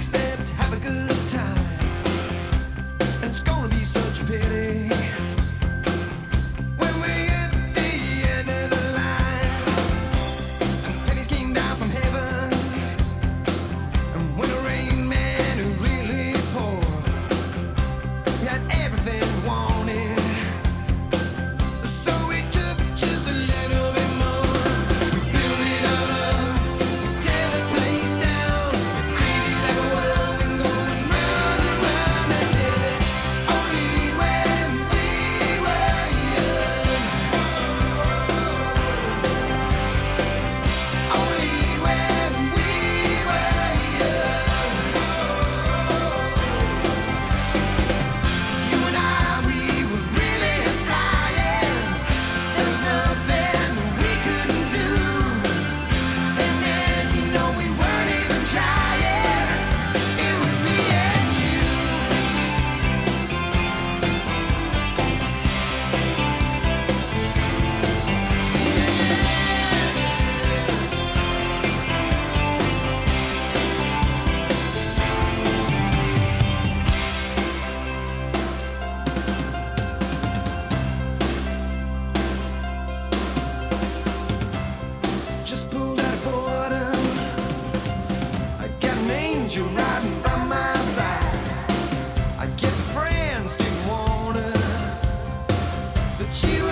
except have a good time. And it's gonna be such a pity. you riding by my side. I guess friends didn't want it, but you.